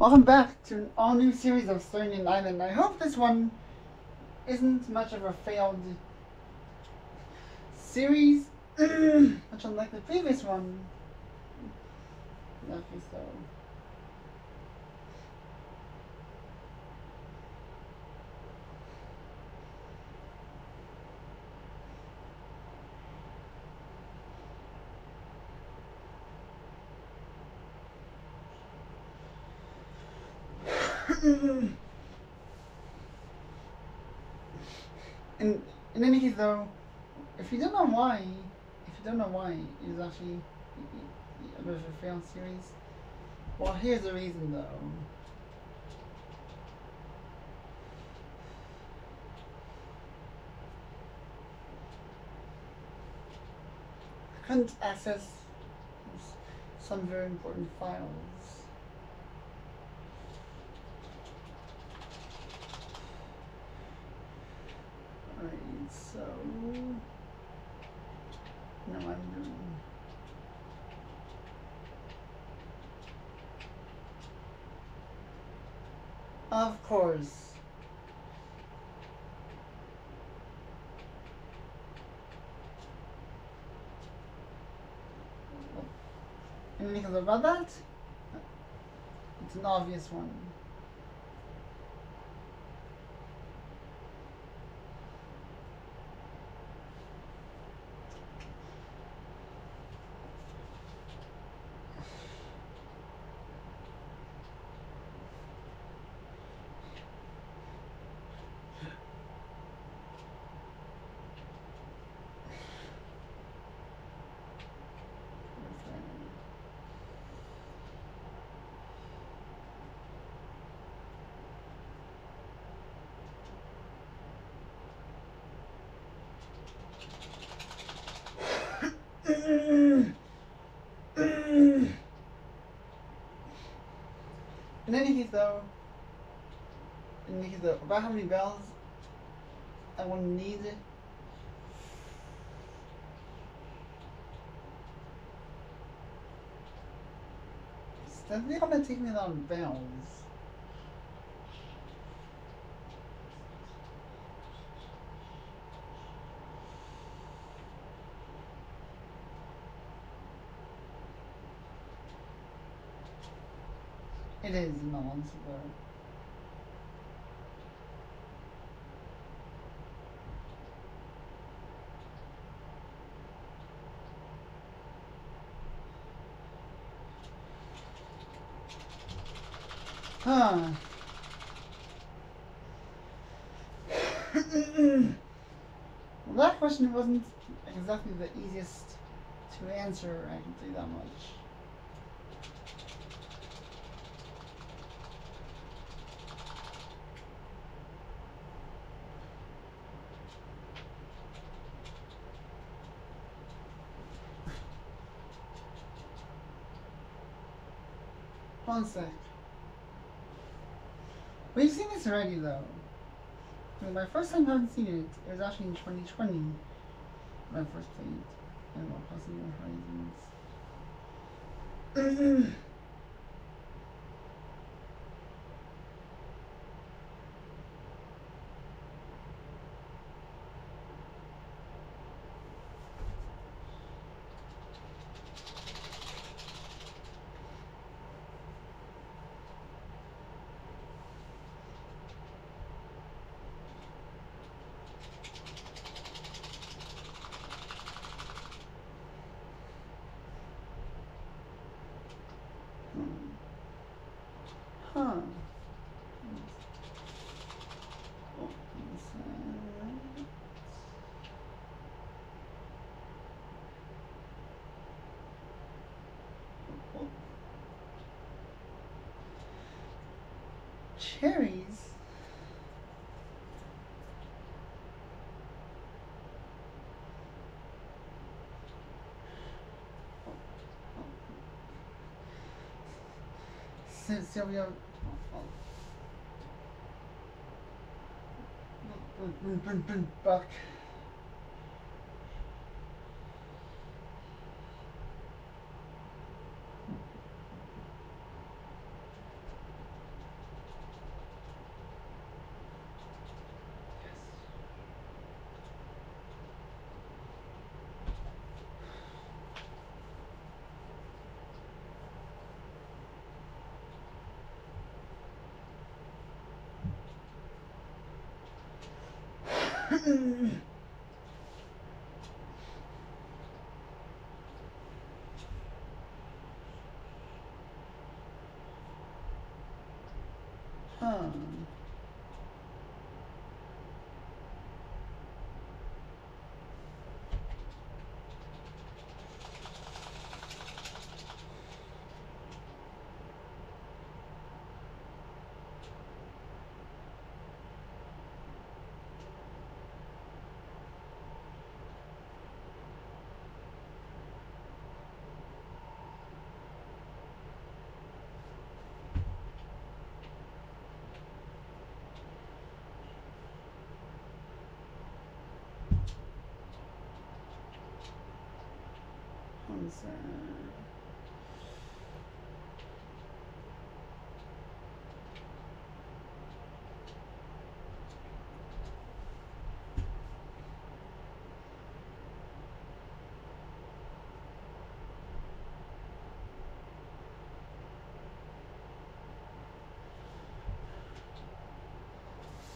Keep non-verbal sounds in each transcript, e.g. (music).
Welcome back to an all new series of Stonian Island. I hope this one isn't much of a failed series, (clears throat) much unlike the previous one. Lucky so. (sighs) in, in any case, though, if you don't know why, if you don't know why it is actually a bit of a failed series, well, here's the reason, though. I couldn't access some very important files. So no I'm doing Of course. Anything about that? It's an obvious one. In any case, though, in any case, though, about how many bells I will need. It. It's definitely gonna take me of bells. It is non-super. Huh. (coughs) well, that question wasn't exactly the easiest to answer, I can you that much. One sec. We've seen this already though. My first time having seen it, it was actually in 2020 when I first played Animal Crossing New Horizons. Huh. Cherries? servir parc. Back. huh. One sec.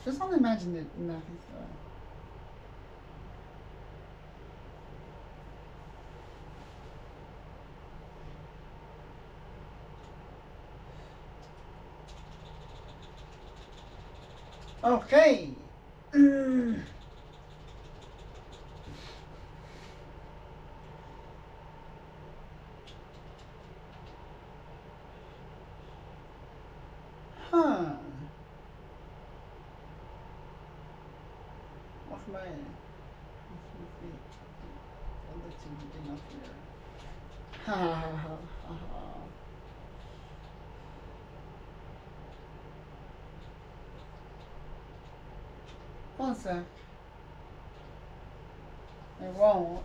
Just to imagine it in that Okay. Mm. Huh. What's my other two thing up here? Ha ha ha. One sec. I won't.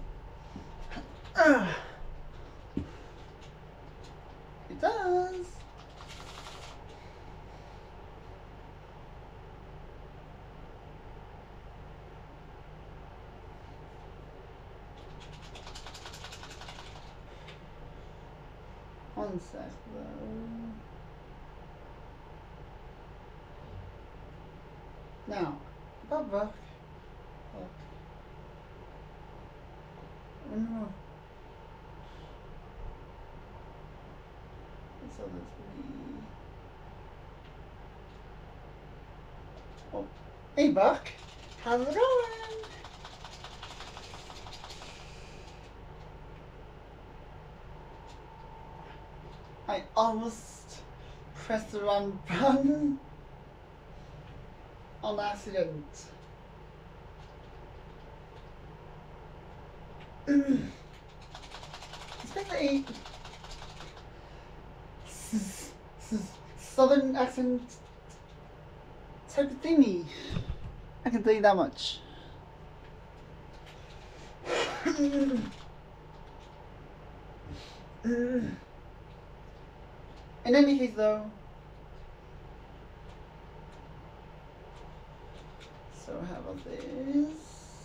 It does. One sec though. Now, about Buck. Buck. Oh no. So this be. Oh, hey Buck, how's it going? I almost pressed the wrong button on accident. Especially southern accent type of thingy. I can tell you that much. (clears throat) In any case, though, so how about this?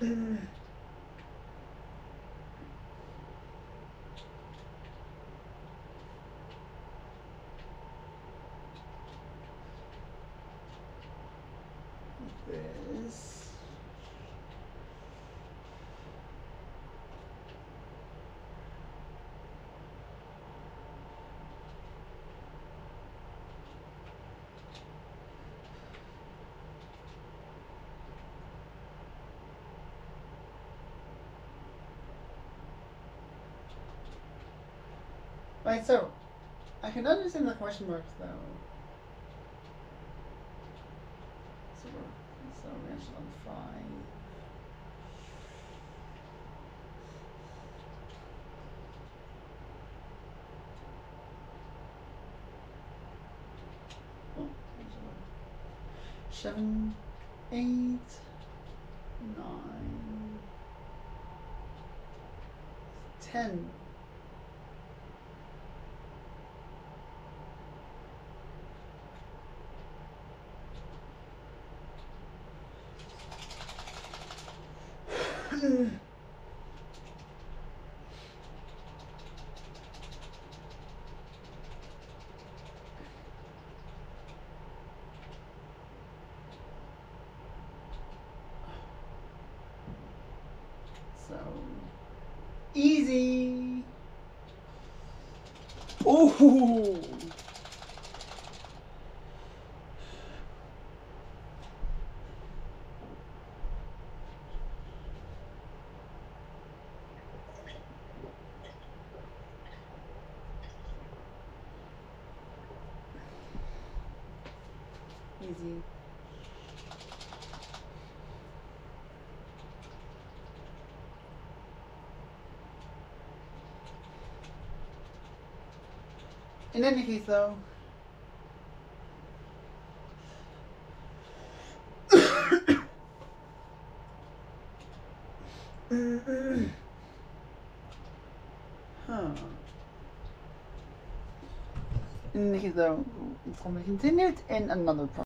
this. Right, so I can understand the question marks though. So we're so we're actually on five. Seven, eight, nine, ten. So easy. Oh. Easy. In any case, though, huh. In any case, though, it's going to be continued in another part.